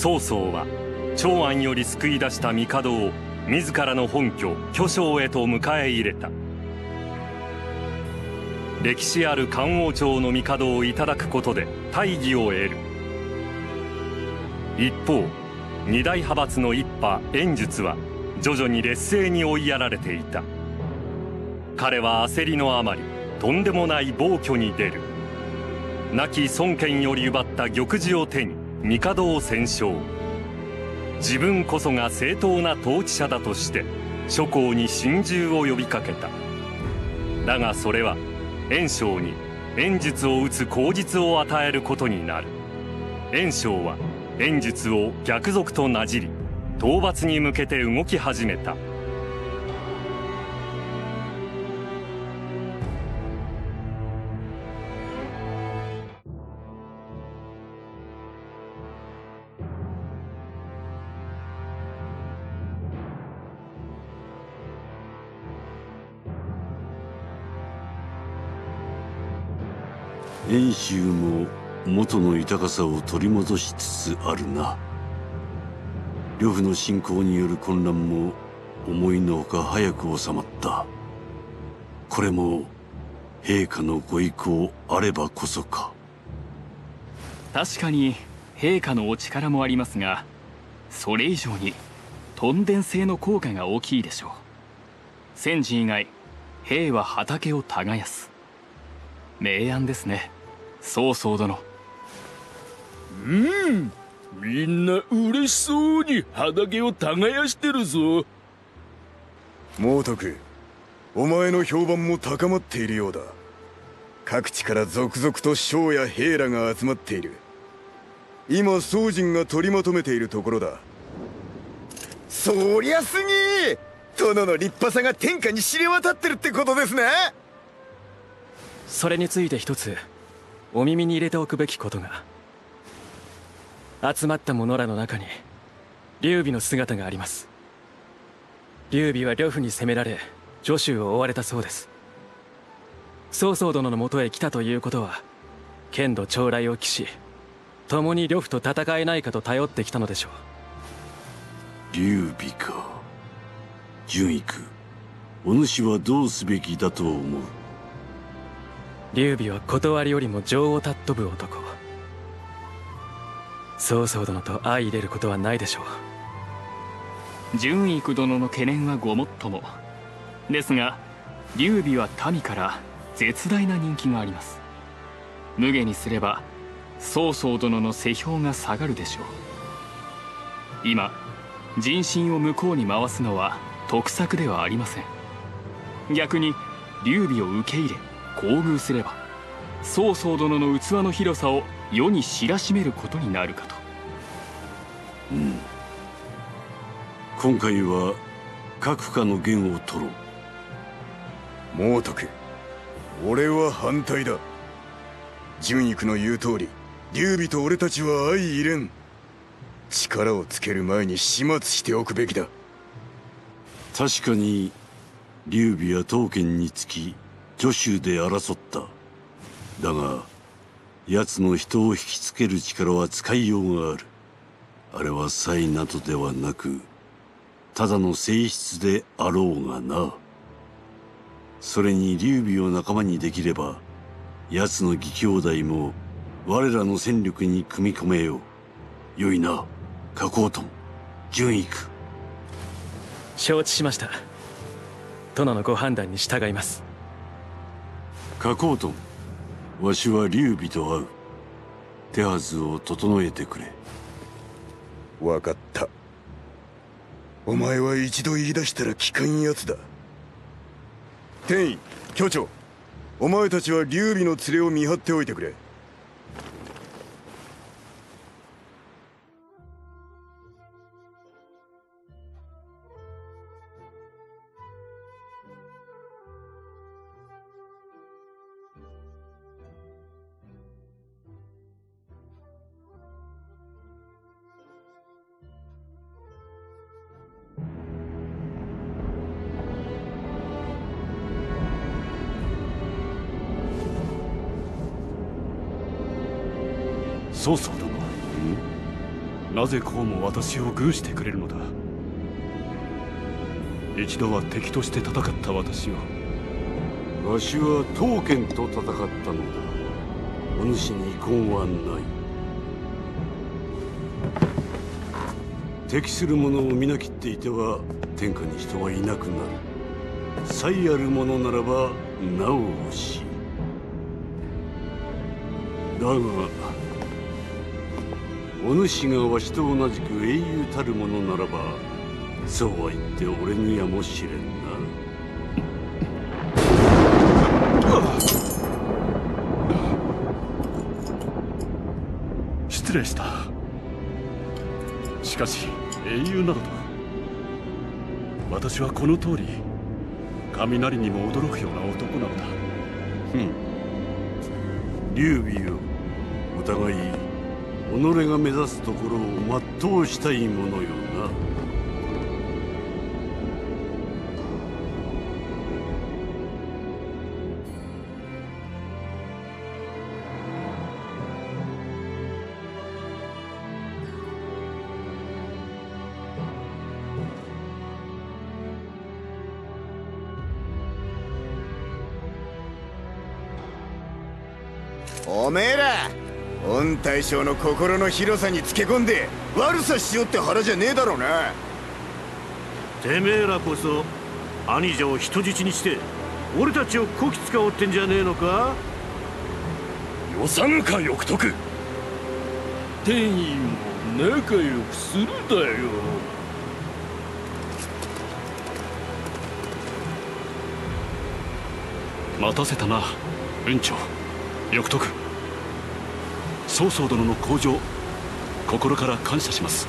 曹操は長安より救い出した帝を自らの本拠巨匠へと迎え入れた。歴史ある漢王朝の帝をいただくことで大義を得る。一方二大派閥の一派演術は徐々に劣勢に追いやられていた。彼は焦りのあまりとんでもない暴挙に出る。亡き孫権より奪った玉璽を手に帝を戦勝自分こそが正当な統治者だとして諸侯に心中を呼びかけた。だがそれは袁紹に演術を打つ口実を与えることになる。袁紹は演術を逆賊となじり討伐に向けて動き始めた。遠州も元の豊かさを取り戻しつつあるな。呂布の侵攻による混乱も思いのほか早く収まった。これも陛下のご意向あればこそか。確かに陛下のお力もありますがそれ以上にとんでん性の効果が大きいでしょう。戦時以外兵は畑を耕す。明暗ですね。曹操殿うんみんな嬉しそうに畑を耕してるぞ。猛徳お前の評判も高まっているようだ。各地から続々と将や兵らが集まっている。今宗人が取りまとめているところだ。そりゃすげえ。殿の立派さが天下に知れ渡ってるってことですね。それについて一つお耳に入れておくべきことが。集まった者らの中に劉備の姿があります。劉備は呂布に攻められ助手を追われたそうです。曹操殿のもとへ来たということは剣道将来を期し共に呂布と戦えないかと頼ってきたのでしょう。劉備か。純育お主はどうすべきだと思う？劉備は断りよりも情を尊ぶ男。曹操殿と相入れることはないでしょう。純育殿の懸念はごもっとも。ですが劉備は民から絶大な人気があります。無下にすれば曹操殿の世評が下がるでしょう。今人心を向こうに回すのは得策ではありません。逆に劉備を受け入れ厚遇すれば曹操殿の器の広さを世に知らしめることになるかと。うん。今回は各家の言を取ろう。猛徳俺は反対だ。純育の言う通り劉備と俺たちは相入れん。力をつける前に始末しておくべきだ。確かに劉備は当家につき助手で争った。だが奴の人を引きつける力は使いようがある。あれは才などではなくただの性質であろうがな。それに劉備を仲間にできれば奴の義兄弟も我らの戦力に組み込めよう。よいな加工とも。純育承知しました。殿のご判断に従います。書こうとわしは劉備と会う。手はずを整えてくれ。分かった。お前は一度言い出したら聞かんやつだ。天意巨長。お前たちは劉備の連れを見張っておいてくれ。曹操殿な。ぜこうも私を偶してくれるのだ？一度は敵として戦った私を。わしは刀剣と戦ったのだ。お主に遺恨はない。敵する者を皆切っていては天下に人はいなくなる。才ある者ならばなお惜しいだがお主がわしと同じく英雄たる者ならばそうは言って俺にやもしれんな。失礼した。しかし英雄などと私はこの通り雷にも驚くような男なのだ。劉備よ。お互い己が目指すところを全うしたいものよな。おめえら御大将の心の広さにつけ込んで悪さしようって腹じゃねえだろうなてめえらこそ兄者を人質にして俺たちをこき使おうってんじゃねえのか？よさぬか欲得。天意も仲良くするだよ。待たせたな雲長。翼徳曹操殿の向上心から感謝します。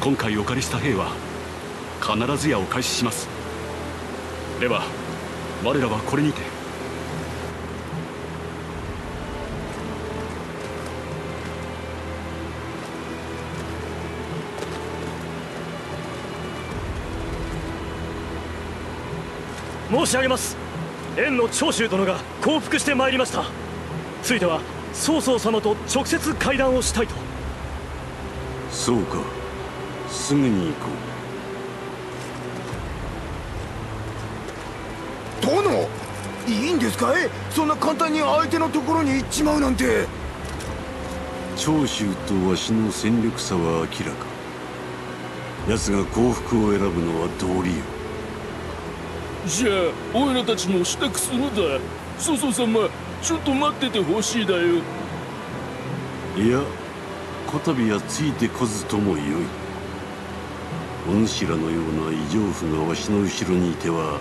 今回お借りした兵は必ずやお返しします。では我らはこれにて。申し上げます。縁の長州殿が降伏してまいりました。ついては曹操様と直接会談をしたいと。そうか。すぐに行こ殿いいんですかい？そんな簡単に相手のところに行っちまうなんて。う長州とわしの戦力差は明らか。奴が幸福を選ぶのは道理よ。じゃあオイラたちも支度するだ。曹操様ちょっと待っててほしいだよ。いやこたびはついてこずともよい。お主らのような異常婦がわしの後ろにいては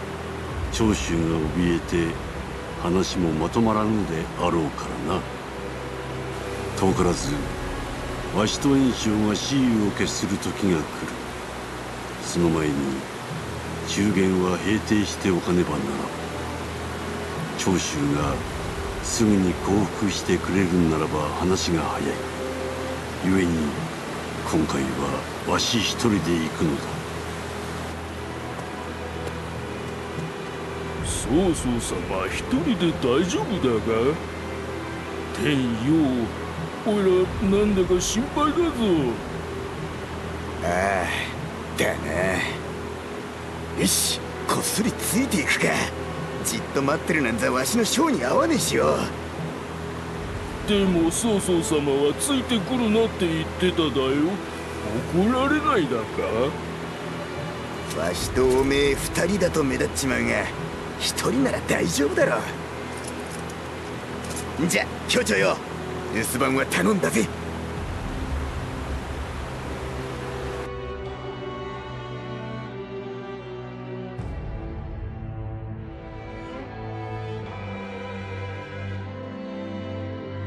長州が怯えて話もまとまらぬであろうからな。遠からずわしと袁紹が雌雄を決する時が来る。その前に中元は平定しておかねばならん。長州がすぐに降伏してくれるならば話が早い。故に今回はわし一人で行くのだ。曹操様一人で大丈夫だが。天よおいらなんだか心配だぞ。ああだな。よしこっそりついていくかじっと待ってるなんざわしの性に合わねえしよ。でも曹操様はついてくるなって言ってただよ。怒られないだか？わしとおめえ二人だと目立っちまうが一人なら大丈夫だろじゃ兵長よ。留守番は頼んだぜ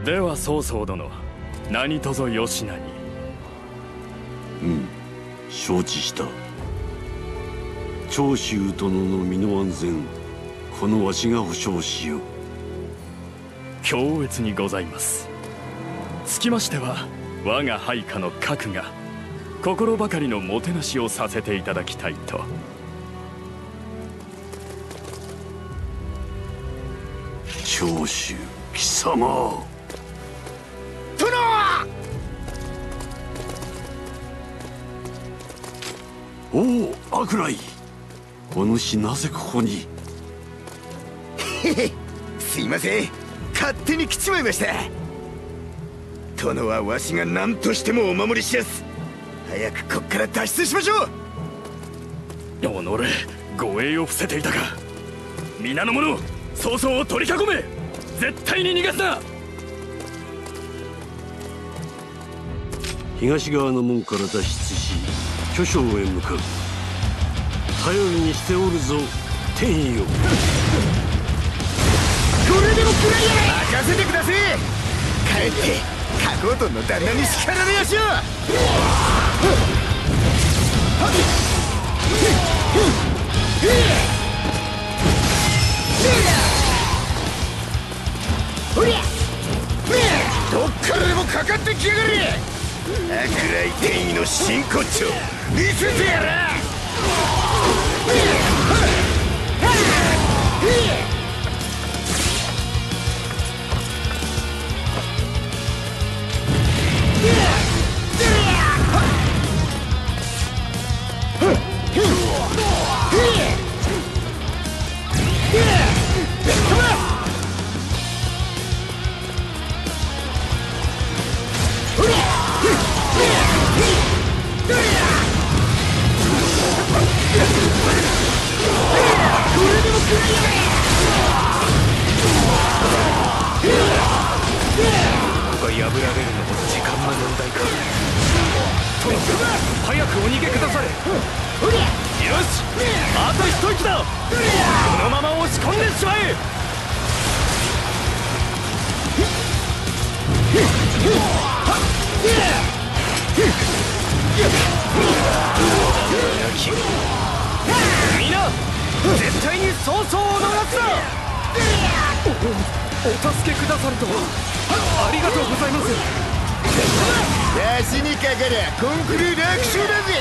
では曹操殿何卒よしなにうん承知した。長州殿の身の安全このわしが保証しよう。強烈にございます。つきましては我が配下の核が心ばかりのもてなしをさせていただきたいと。長州貴様アクライお主なぜここに？すいません。勝手に来ちまいました殿はわしが何としてもお守りしやす。早くこっから脱出しましょう。己護衛を伏せていたか。皆の者曹操を取り囲め。絶対に逃がすな。東側の門から脱出し巨匠へ向かう頼りにしておるぞ天よ。これでも食らいや任せてください帰って加工トの旦那に叱られやしょどっからでもかかってきやがれ。悪来天意の真骨頂。見せてやら早お助けくださるとありがとうございます。出しにかかりゃコンクル楽勝だぜ。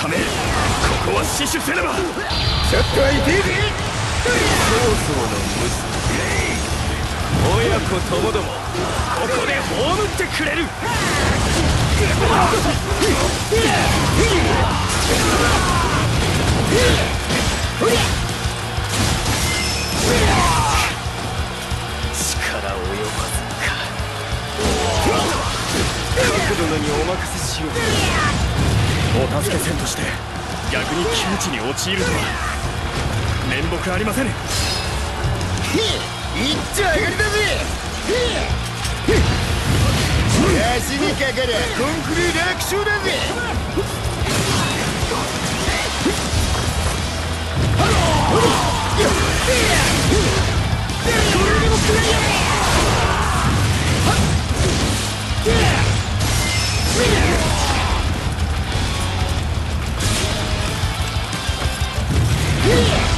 ためここは死守せねば。ちょっとは痛いぜ曹操の娘親子ともどもここで葬ってくれる。力及ばずか。角殿にお任せしようお助け戦として。逆に窮地に陥るとは。面目ありませぬ。いっちょ上がりだぜ。足にかかるコンクリ楽勝だぜハロー Yeah!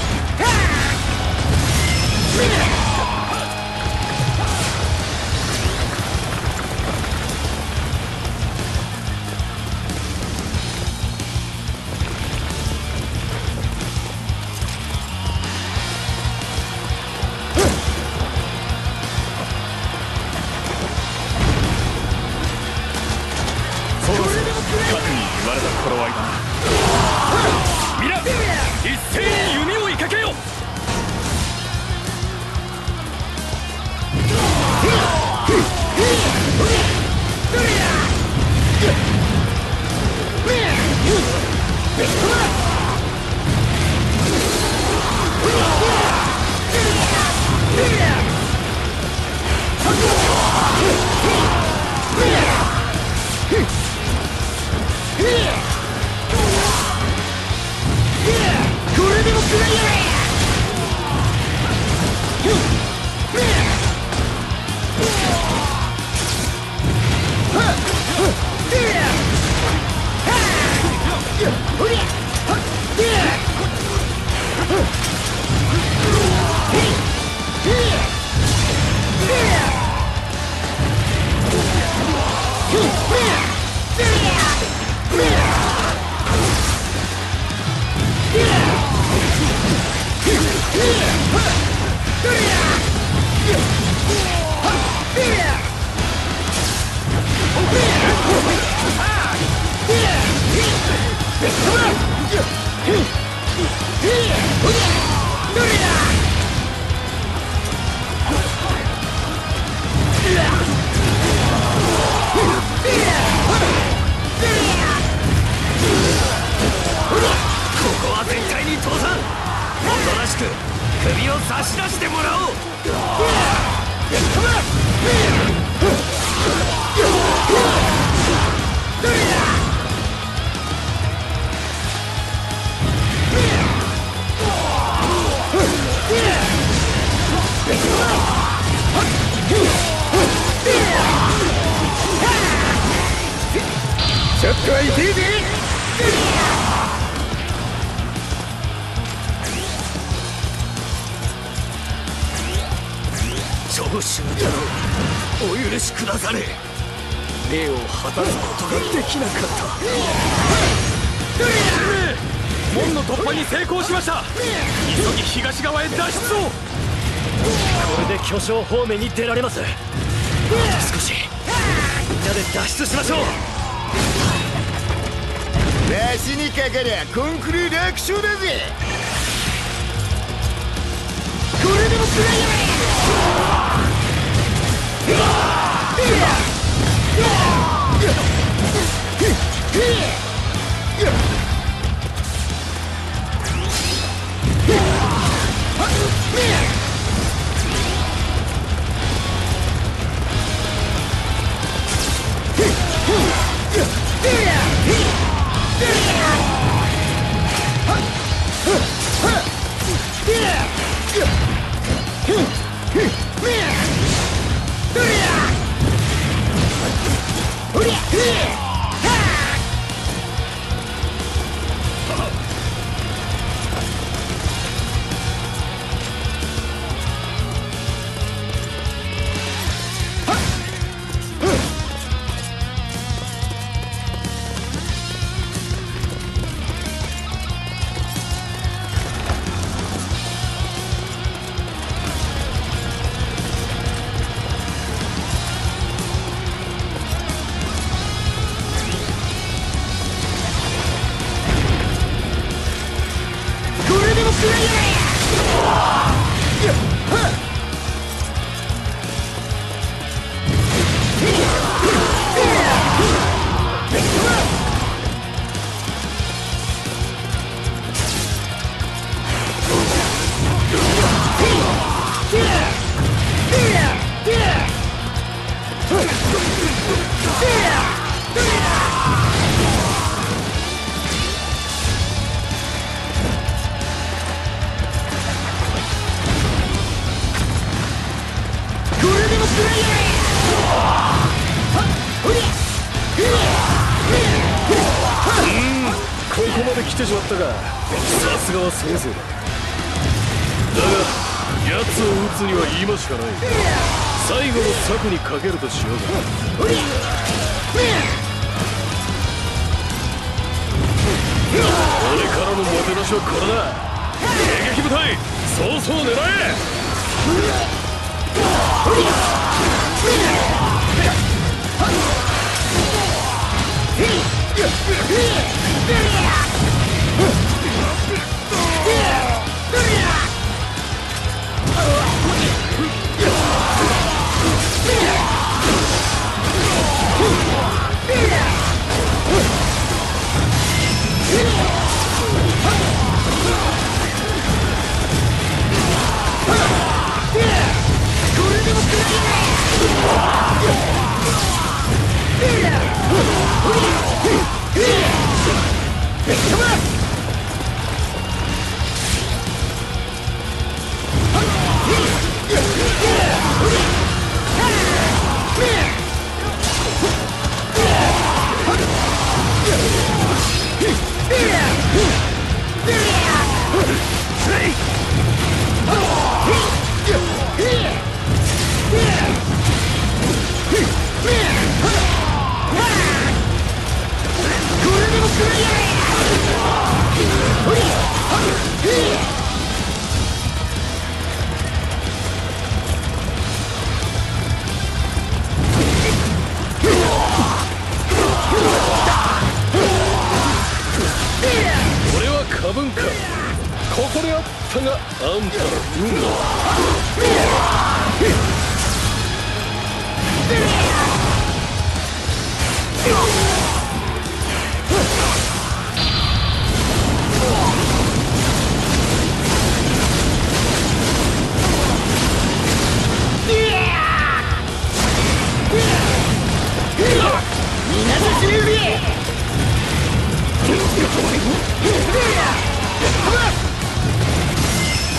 礼を果たすことができなかった。門の突破に成功しました。急ぎ東側へ脱出を。これで巨匠方面に出られます。あと少しみんなで脱出しましょう。わしにかかりゃコンクル楽勝だぜ。これでも食らいやがれこれでも食ここまで来てしまったか。さすがは先生だ。だが奴を撃つには今しかない。最後の策にかけるとしようか俺からのもてなしはこれだ。迎撃部隊そうそう狙え。これでも食らいやったがあんたの運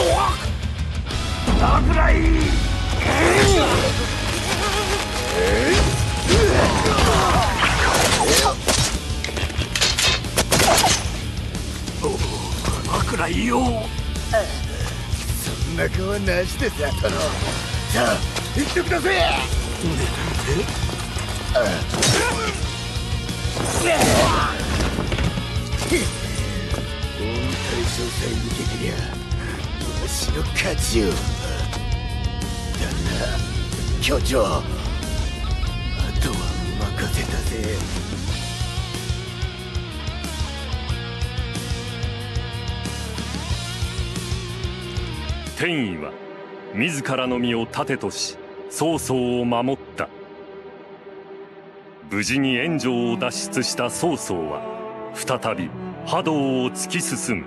さいなしでさ殿さあ行ってください大大将さえ抜けてりゃわしの勝ちよ旦那巨長あとは任せたぜ。天意は自らの身を盾とし曹操を守った。無事に援助を脱出した曹操は再び波動を突き進む。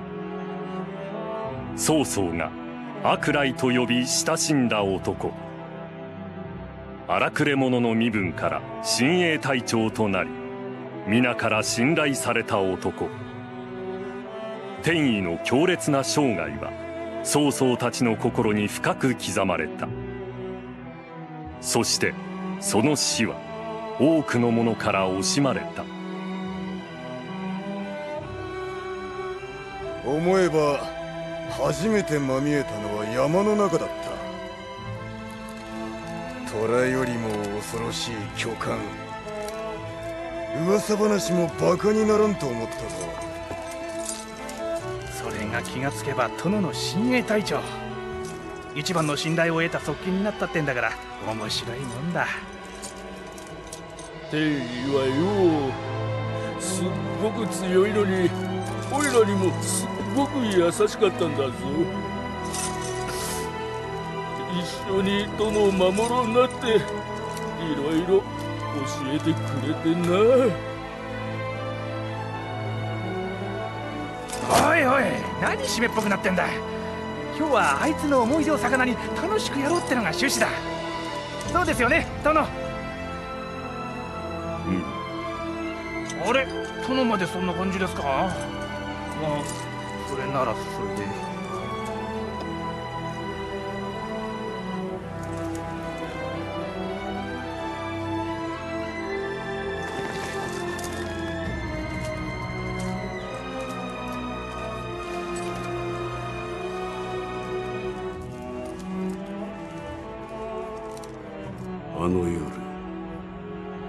曹操が悪来と呼び親しんだ男。荒くれ者の身分から親衛隊長となり皆から信頼された男。天意の強烈な生涯は曹操たちの心に深く刻まれた。そしてその死は多くの者から惜しまれた。思えば初めてまみえたのは山の中だった。虎よりも恐ろしい巨漢。噂話もバカにならんと思ったぞ。が気がつけば殿の親衛隊長。一番の信頼を得た側近になったってんだから面白いもんだ。天意はよすっごく強いのにおいらにもすっごく優しかったんだぞ。一緒に殿を守ろうなっていろいろ教えてくれてな。おいおい何湿っぽくなってんだ。今日はあいつの思い出を魚に楽しくやろうってのが趣旨だ。そうですよね殿。うん。あれ殿までそんな感じですか？まあそれならそれで。あの夜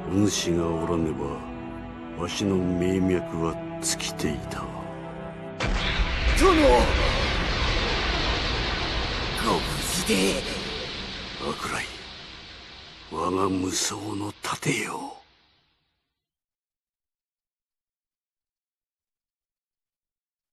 お主がおらねばわしの命脈は尽きていたご無事で悪来我が無双の盾よ。